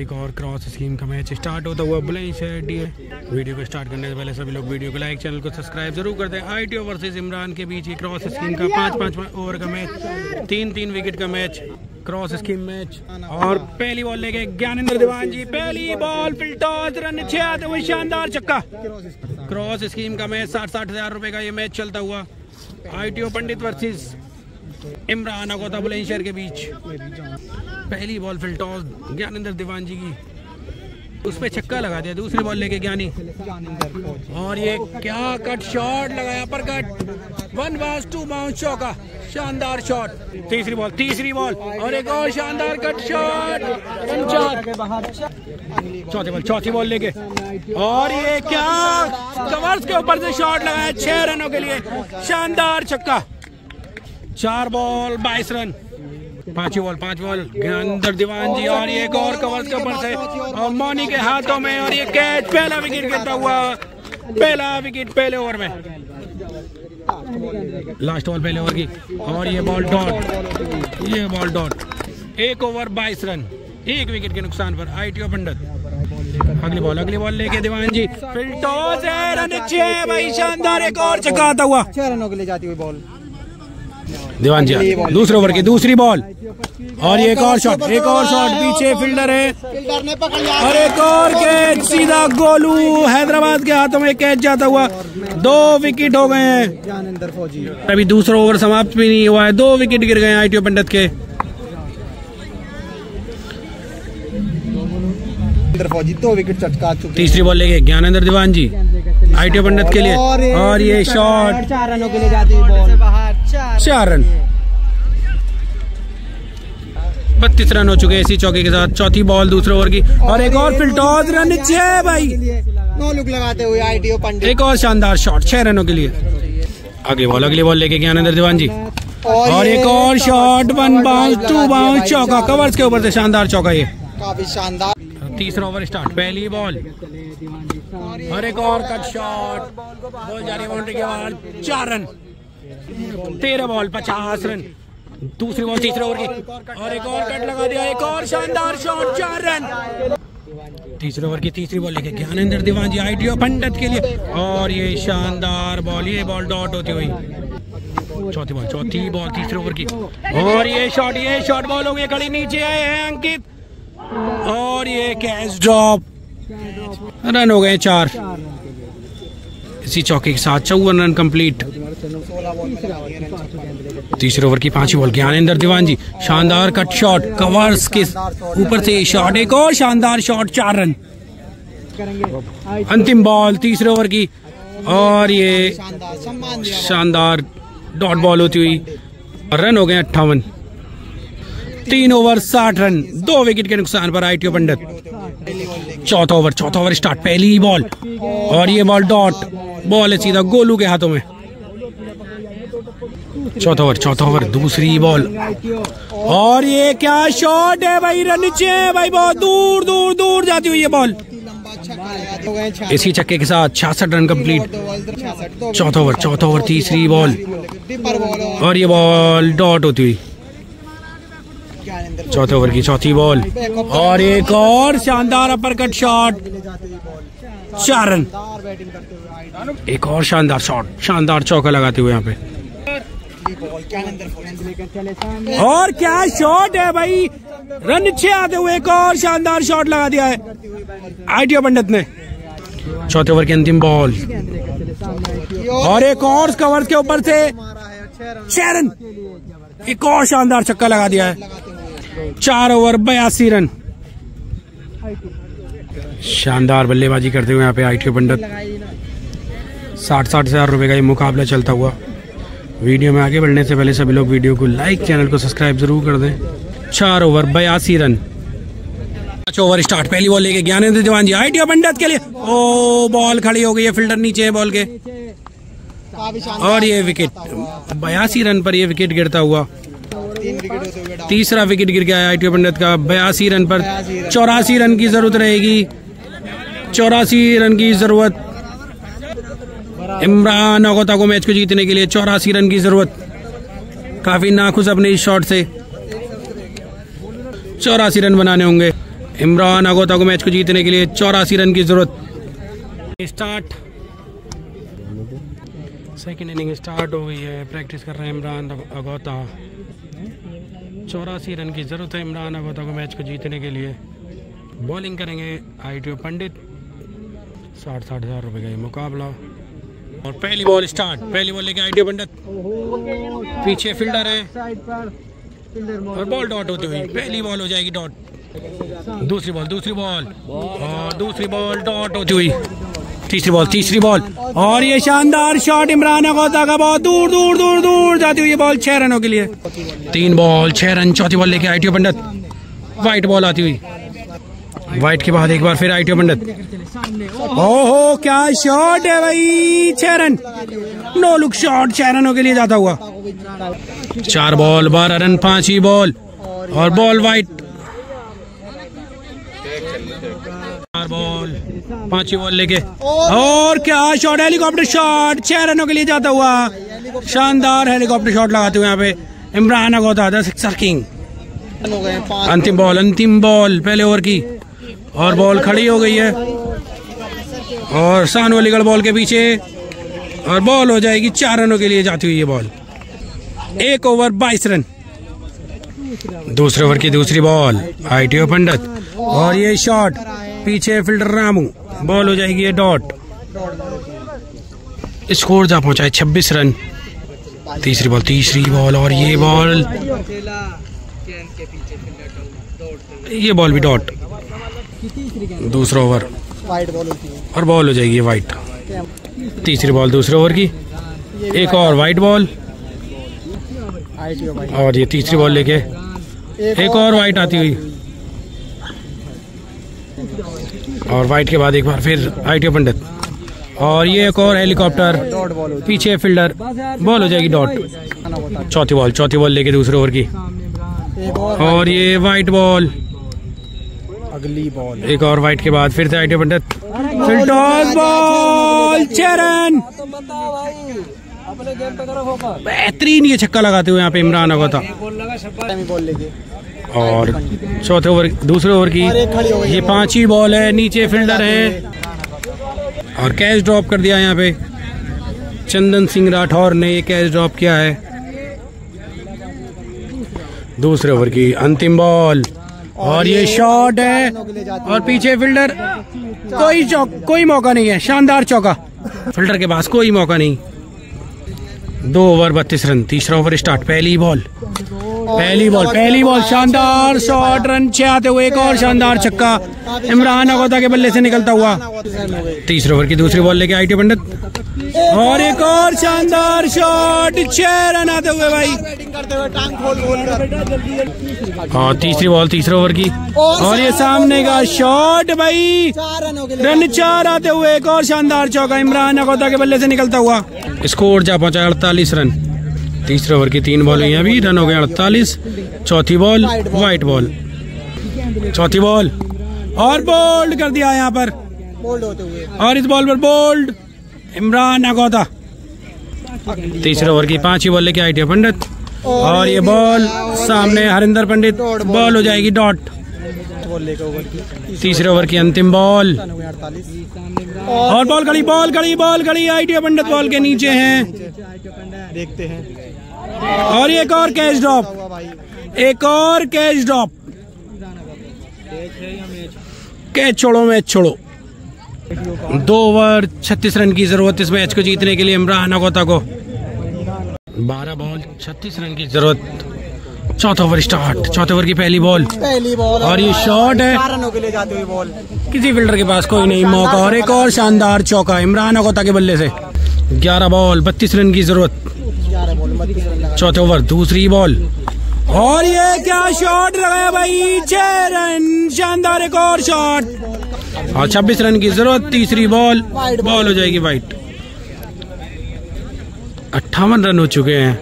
एक और cross scheme का मैच स्टार्ट होता हुआ शहर डी वीडियो को स्टार्ट करने से पहले सभी लोग वीडियो को लाइक चैनल को सब्सक्राइब ज़रूर कर दें। आई टी वर्सेज इमरान के बीच ये क्रॉस स्कीम का पाँच पाँच ओवर का मैच तीन तीन विकेट का मैच क्रॉस स्कीम मैच और पहली बॉल लेके ज्ञानेंद्र दीवान जी पहली बॉल फिल्टॉस रन छह हुए शानदार छक्का। क्रॉस स्कीम का मैच साठ साठ हज़ार रुपए का ये मैच चलता हुआ। आईटीओ पंडित वर्सेस इमरान अगोता बुलंदशहर के बीच। पहली ball full toss Gyanendra Diwan ji की। उस पे छक्का लगा दिया, दूसरी बॉल लेके ज्ञानी। और ये क्या कट शॉट लगाया पर cut one bounce two bounce चौका शानदार शॉट तीसरी बॉल तीसरी बॉल और एक और शानदार कट शॉट चौथी बॉल चौथी बॉल लेके। और ये क्या, कवर्स के ऊपर से शॉट लगाया, छह रनों के लिए। शानदार छक्का। चार बॉल, बाईस रन। पांचवी बॉल, पाँच बॉल। अंदर दीवान जी, और एक और कवर के ऊपर से, और मोनी के हाथों में, और ये कैच, पहला विकेट गिरता हुआ। पहला विकेट पहले ओवर में। लास्ट बॉल पहले ओवर की। और ये बॉल डॉट ये बॉल डॉट एक ओवर बाईस रन। एक विकेट के नुकसान पर आई टी पंडित। अगली बॉल अगली बॉल लेके दीवान जी। है, रन छह, भाई शानदार, एक और आता हुआ। छह रनों के लिए जाती हुई बॉल दीवान जी दूसरे ओवर की दूसरी बॉल और एक और शॉट एक और शॉट पीछे फील्डर है। और एक और कैच सीधा गोलू हैदराबाद के हाथों में कैच जाता हुआ। दो विकेट हो गए हैं। अभी दूसरा ओवर समाप्त भी नहीं हुआ है। दो विकेट गिर गए हैं आईटीओ पंडित के। फौजी दो विकेट चटका चुके तीसरी बॉल लेके ज्ञानेंद्र दीवान जी आईटीओ पंडित के लिए। और ये शॉट चार रनों के लिए जाती बॉल चार रन। बत्तीस रन हो चुके हैं इसी चौके के साथ। चौथी बॉल दूसरे ओवर की। और एक और फिल्टॉज रन छह भाई। नो लुक लगाते हुए आईटीओ पंडित। एक और शानदार शॉट छह रनों के लिए। अगली बॉल अगली बॉल लेके ज्ञानेंद्र दीवान जी। और एक और shot one bounce two bounce चौका कवर्स के ऊपर से शानदार चौका ये। काफ़ी शानदार। तीसरा ओवर स्टार्ट पहली बॉल और एक और कट शॉट बॉल जा रही बाउंड्री के बाद चार रन। तेरह बॉल, पचास रन। दूसरी बॉल, तीसरे ओवर की। और एक और कट लगा दिया, एक और शानदार शॉट चार रन। तीसरे ओवर की तीसरी बॉल लेके ज्ञानेंद्र दीवान जी, आईटीओ पंडित के लिए। और ये शानदार बॉल, ये बॉल डॉट होती हुई। चौथी बॉल चौथी बॉल, तीसरे ओवर की। और ये शॉट ये शॉट बॉल हो गई खड़ी नीचे आए हैं अंकित। और ये कैच ड्रॉप रन हो गए चार। इसी चौके के साथ चौवन रन कंप्लीट तीसरे ओवर की पांचवी बॉल, ज्ञानेंद्र दीवान जी। शानदार कट शॉट, कवर्स के ऊपर से शॉट, एक और शानदार शॉट, चार रन। अंतिम बॉल तीसरे ओवर की, और ये शानदार डॉट बॉल होती हुई रन हो गए अट्ठावन। तीन ओवर, साठ रन, दो विकेट के नुकसान पर आईटीओ पंडित। चौथा ओवर चौथा ओवर स्टार्ट, पहली बॉल, और ये बॉल डॉट, बॉल है सीधा गोलू के हाथों में। चौथा ओवर चौथा ओवर, दूसरी बॉल। और ये क्या शॉट है भाई, रन नीचे भाई, बहुत दूर दूर दूर जाती हुई ये बॉल। इसी छक्के के साथ छियासठ रन कंप्लीट चौथा ओवर चौथा ओवर, तीसरी बॉल। और ये बॉल डॉट होती हुई। चौथे ओवर की चौथी बॉल। और एक और शानदार अपर कट शॉट चार रन। एक और शानदार शॉट शानदार चौका लगाते हुए यहाँ पे। और क्या शॉट है भाई? रन छह आते हुए एक और शानदार शॉट लगा दिया है। आईटीओ पंडित ने। चौथे ओवर की अंतिम बॉल और एक और कवर के ऊपर से छह एक और शानदार छक्का लगा दिया है। चार ओवर बयासी रन। शानदार बल्लेबाजी करते हुए यहाँ पे आईटीओ पंडित साठ साठ हज़ार रुपए का ये मुकाबला चलता हुआ। वीडियो में आगे बढ़ने से पहले सभी लोग वीडियो को लाइक चैनल को सब्सक्राइब ज़रूर कर दें। चार ओवर बयासी रन। पाँच ओवर स्टार्ट पहली बॉल लेके ज्ञानेंद्र दीवान जी आईटीओ पंडित के लिए। ओ बॉल खड़ी हो गई है फील्डर नीचे है बॉल के। और ये विकेट बयासी रन पर ये विकेट गिरता हुआ। तीसरा विकेट गिर गया आईटीओ पंडित का बयासी रन पर। चौरासी रन की ज़रूरत रहेगी। चौरासी रन की ज़रूरत इमरान अगोता को मैच को जीतने के लिए चौरासी रन की ज़रूरत। काफ़ी नाखुश अपने इस शॉट से। चौरासी रन बनाने होंगे। इमरान अगोता को मैच को जीतने के लिए चौरासी रन की ज़रूरत। स्टार्ट सेकेंड इनिंग स्टार्ट हो गई है। प्रैक्टिस कर रहे हैं इमरान अगोता चौरासी रन की ज़रूरत है इमरान अगोता को मैच को जीतने के लिए। बॉलिंग करेंगे आई पंडित। साठ साठ हज़ार रुपये का ये मुकाबला। और पहली बॉल स्टार्ट पहली बॉल लेके आई पंडित। पीछे फील्डर है। और बॉल डॉट होती हुई। पहली बॉल हो जाएगी डॉट दूसरी बॉल दूसरी बॉल और दूसरी बॉल डॉट होती हुई। तीसरी बॉल तीसरी बॉल और ये शानदार शॉट इमरान अगौता का बहुत दूर दूर दूर दूर जाती हुई ये बॉल छह रनों के लिए। तीन बॉल छह रन, चौथी बॉल लेके आई पंडित। व्हाइट बॉल आती हुई। व्हाइट के बाद एक बार फिर आई पंडित। ओहो, क्या शॉट है भाई छह रन नो लुक शॉट छह रनों के लिए जाता हुआ। चार बॉल बारह रन, पाँच ही बॉल और बॉल व्हाइट चार बॉल पाँच बॉल लेके। और क्या शॉट हेलीकॉप्टर शॉट छह रनों के लिए जाता हुआ। शानदार हेलीकॉप्टर शॉट लगाते हुए यहाँ पे इमरान अगौता सिक्सर किंग अंतिम बॉल अंतिम बॉल पहले ओवर की। और बॉल खड़ी हो गई है। और शान अलीगढ़ बॉल के पीछे। और बॉल हो जाएगी चार रनों के लिए जाती हुई ये बॉल एक ओवर बाईस रन। दूसरे ओवर की दूसरी बॉल आईटीओ पंडित। और ये शॉट पीछे फील्डर रामू। बॉल हो जाएगी ये डॉट स्कोर जा पहुँचा है छब्बीस रन। तीसरी बॉल तीसरी बॉल और ये बॉल ये बॉल भी डॉट दूसरा ओवर। वाइट बॉल होती है। और बॉल हो जाएगी वाइट तीसरी बॉल दूसरे ओवर की। एक और वाइट बॉल और ये तीसरी बॉल लेके। एक और वाइट आती हुई। और वाइट के बाद एक बार फिर आईटीओ पंडित। और ये एक और हेलीकॉप्टर पीछे फील्डर बॉल हो जाएगी डॉट चौथी बॉल चौथी बॉल लेके दूसरे ओवर की। और और ये वाइट बॉल अगली बॉल एक और वाइट के बाद, फिर से आई पंडित। फिर टॉस बॉल रन बेहतरीन ये छक्का लगाते हुए यहाँ पे इमरान बॉल लेके और चौथे ओवर, दूसरे ओवर की ये पांचवी बॉल है, नीचे फील्डर है। और कैच ड्रॉप कर दिया यहाँ पे। चंदन सिंह राठौर ने ये कैच ड्रॉप किया है। दूसरे ओवर की अंतिम बॉल और ये शॉट है। और पीछे फिल्डर कोई चौक कोई मौका नहीं है शानदार चौका। फिल्डर के पास कोई मौका नहीं। दो ओवर बत्तीस रन तीसरा ओवर स्टार्ट पहली बॉल पहली बॉल पहली बॉल शानदार शॉट रन छह आते हुए एक और शानदार छक्का। इमरान अगौता के बल्ले से निकलता हुआ। तीसरे ओवर की दूसरी बॉल लेके आई टी पंडित। और एक और शानदार शॉट छह रन आते हुए भाई। और तीसरी बॉल तीसरे ओवर की। और ये सामने का शॉट भाई। चार रनों के लिए रन चार आते हुए एक और शानदार चौका इमरान अगौता के बल्ले से निकलता हुआ। स्कोर जा पहुँचा अड़तालीस रन। तीसरे ओवर की तीन बॉल हुई अभी रन हो गए अड़तालीस। चौथी बॉल व्हाइट बॉल चौथी बॉल। और बोल्ड कर दिया यहाँ पर। बोल्ड होते हुए। और इस बॉल पर बोल्ड इमरान अगौता तीसरे ओवर की पांचवी बॉल लेके आई टी पंडित। और ये बॉल सामने हरिंदर पंडित बॉल हो जाएगी डॉट तीसरे ओवर की अंतिम बॉल और बॉल खड़ी बॉल खड़ी बॉल खड़ी आई टी पंडित बॉल के नीचे हैं। देखते हैं। और एक और कैच ड्रॉप एक और कैच ड्रॉप कैच छोड़ो मैच छोड़ो. दो ओवर छत्तीस रन की ज़रूरत इस मैच को जीतने के लिए इमरान अगौता को. बारह बॉल छत्तीस रन की ज़रूरत. चौथा ओवर स्टार्ट चौथे ओवर की पहली बॉल पहली बॉल और ये शॉट है. रनों के लिए जाती बॉल किसी फील्डर के पास कोई नहीं मौका. और एक और शानदार चौका इमरान अगौता के बल्ले से. ग्यारह बॉल बत्तीस रन की ज़रूरत. ग्यारह बॉल बत्तीस रन चौथे ओवर, दूसरी बॉल। और ये क्या शॉट लगाया भाई? छह रन, शानदार एक और शॉट और 26 रन की ज़रूरत, तीसरी बॉल। बॉल हो जाएगी वाइट अट्ठावन रन हो चुके हैं।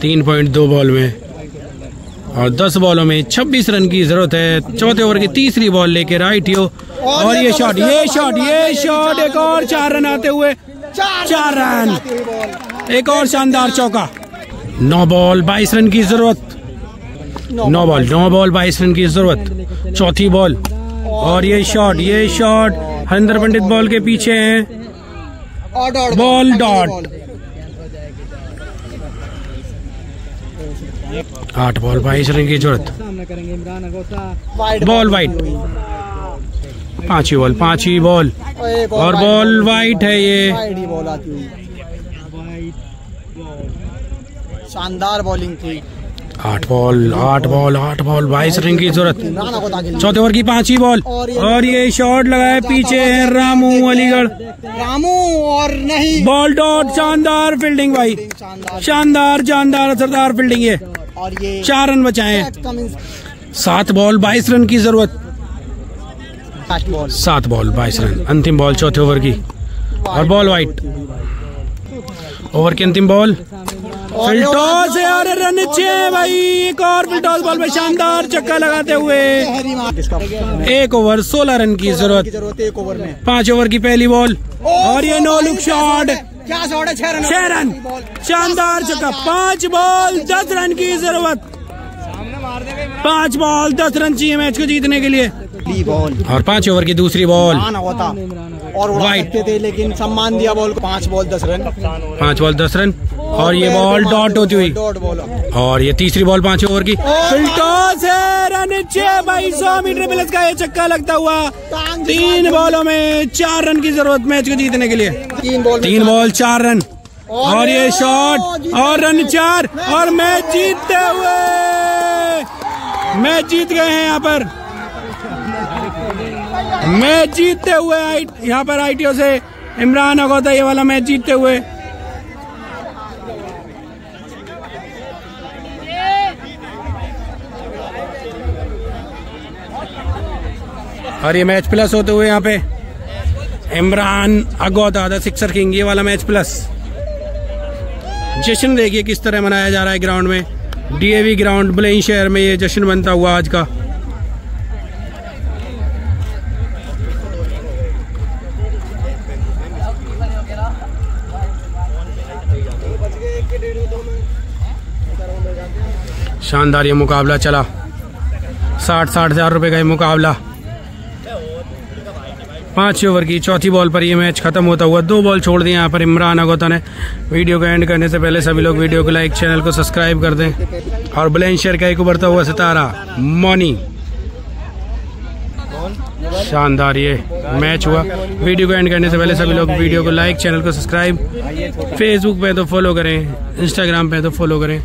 तीन पॉइंट दो बॉल में। और दस बॉलों में 26 रन की ज़रूरत है। चौथे ओवर की तीसरी बॉल लेके राइट यो। और ये शॉट ये शॉट ये शॉट एक और चार रन आते हुए। चार रन एक और शानदार चौका। नौ बॉल बाईस रन की ज़रूरत। नौ बॉल। नौ बॉल बाईस रन की ज़रूरत। चौथी बॉल। और ये शॉट ये शॉट। हरिंदर पंडित बॉल के पीछे है। Ball dot. आठ बॉल बाईस रन की ज़रूरत। Ball wide. पांचवी बॉल पांचवी बॉल। और बॉल वाइट है ये। शानदार बॉलिंग थी आठ बॉल आठ बॉल आठ बॉल बाईस रन की ज़रूरत। चौथे ओवर की पांचवी बॉल। और ये शॉट लगाए पीछे है रामू अलीगढ़। रामू और नहीं। बॉल डॉट शानदार फील्डिंग भाई। शानदार शानदार शानदार असरदार फील्डिंग है और ये चार रन बचाए। हैं सात बॉल बाईस रन की ज़रूरत। सात बॉल। बाईस रन। अंतिम बॉल चौथे ओवर की। और बॉल वाइट। ओवर की अंतिम बॉल। फिल्टॉस है और रन छह भाई। एक और फिल्टॉस बॉल में शानदार चक्का लगाते हुए। एक ओवर सोलह रन की ज़रूरत। ज़रूरत एक ओवर में। पाँच ओवर की पहली बॉल। और ये नो लुक शॉट। क्या शॉट छह रन? छह रन। शानदार छक्का पाँच बॉल दस रन की ज़रूरत। पाँच बॉल दस रन चाहिए मैच को जीतने के लिए। और पाँच ओवर की दूसरी बॉल। होता। और सकते थे लेकिन सम्मान दिया बॉल को। पाँच बॉल दस रन। पाँच बॉल दस रन। और ये बॉल डॉट होती हुई। Dot ball. और ये तीसरी बॉल पाँच ओवर की। है रन छह भाई सौ मीटर प्लस का ये छक्का लगता हुआ। तीन बॉलों में चार रन की ज़रूरत मैच को जीतने के लिए। तीन बॉल तीन बॉल चार। रन। और ये शॉट और रन चार और मैच जीतते हुए। मैच जीत गए हैं यहाँ पर। मैच जीतते हुए यहाँ पर आईटीओ से इमरान अगौता ये वाला मैच जीतते हुए। और ये मैच प्लस होते हुए यहाँ पे Imran Agauta the sixer king ये वाला मैच प्लस जश्न देखिए किस तरह मनाया जा रहा है ग्राउंड में। डीएवी ग्राउंड बुलंद शहर में ये जश्न बनता हुआ आज का। शानदार ये मुकाबला चला। साठ साठ हज़ार रुपए का ये मुकाबला। पाँच ओवर की चौथी बॉल पर ये मैच खत्म होता हुआ दो बॉल छोड़ दिए। यहाँ पर इमरान अगौता ने वीडियो को एंड करने से पहले सभी लोग वीडियो को लाइक, चैनल को सब्सक्राइब कर दें और बुलंद शहर का एक उभरता हुआ सितारा, मॉनी। शानदार ये मैच हुआ। वीडियो को एंड करने से पहले सभी लोग वीडियो को लाइक, चैनल को सब्सक्राइब। फेसबुक पे तो फॉलो करें इंस्टाग्राम पे तो फॉलो करें।